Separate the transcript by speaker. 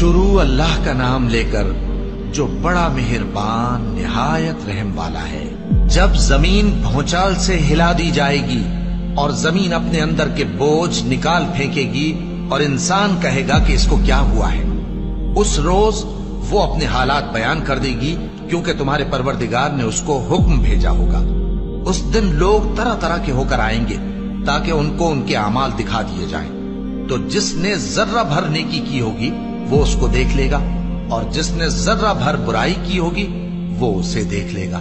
Speaker 1: शुरू अल्लाह का नाम लेकर जो बड़ा मेहरबान, निहायत रहम वाला है जब ज़मीन भौचाल से हिला दी जाएगी और ज़मीन अपने अंदर के बोझ निकाल फेंकेगी और इंसान कहेगा कि इसको क्या हुआ है, उस रोज वो अपने हालात बयान कर देगी, क्योंकि तुम्हारे परवरदिगार ने उसको हुक्म भेजा होगा उस दिन लोग तरह तरह के होकर आएँगे ताकि उनको उनके अमाल दिखा दिए जाएँ। तो जिसने जर्रा भर नेकी की होगी वो उसको देख लेगा और जिसने जर्रा भर बुराई की होगी, वो उसे देख लेगा।